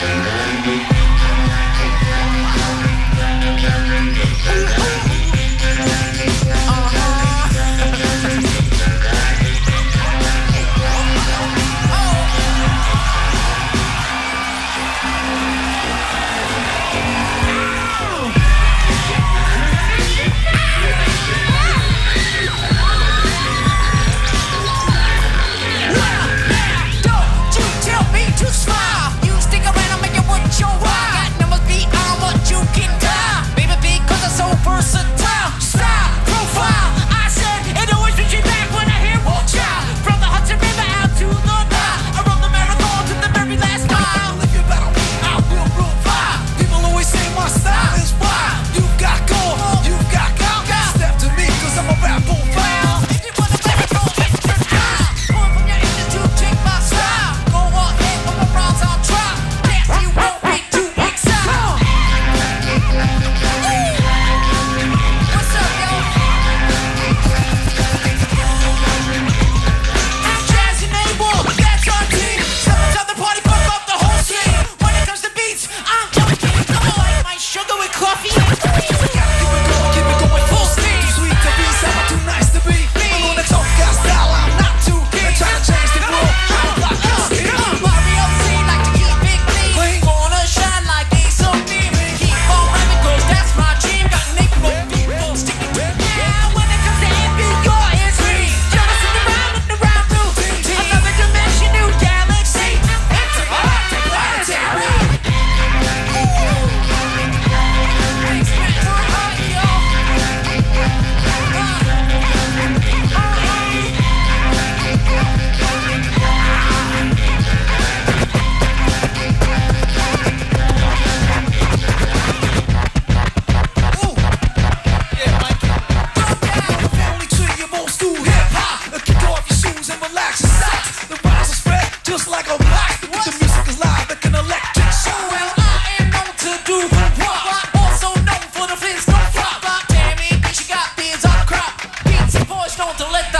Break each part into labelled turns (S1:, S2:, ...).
S1: Música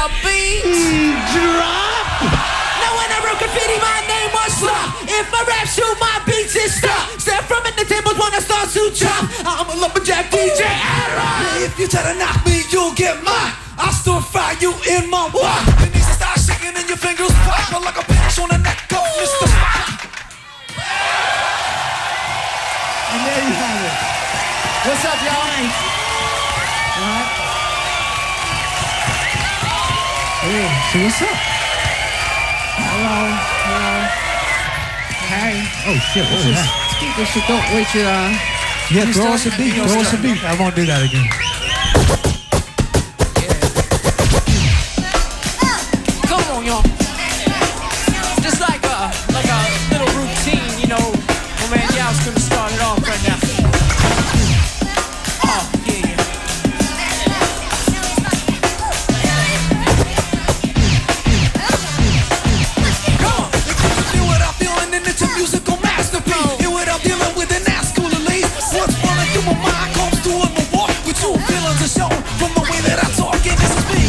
S1: the beat.
S2: Drop.
S1: No one ever graffiti my name or slap. If I rap, shoot my beats and stop. Step from in the tables when I start
S2: to
S1: chop. I'm a lumberjack DJ Aaron.
S3: If you try to knock me, you'll get mine. I'll still fry you in my wine. Your knees start shaking and your fingers pop like a bitch on a neck of Mr. Spock.
S2: And there you have it.
S1: What's up, y'all?
S2: All right. Hey,
S4: so
S3: what's up?
S2: Hello, hello. Hey.
S4: Oh shit, what was that?
S1: Speaker should go with you. Uh,
S3: yeah, you throw us a beat. Throw us a beat. I won't do
S4: that again.
S1: Yeah. Come on, y'all.
S3: my comes to a war with two villains are shown from the way that I talk, and this is.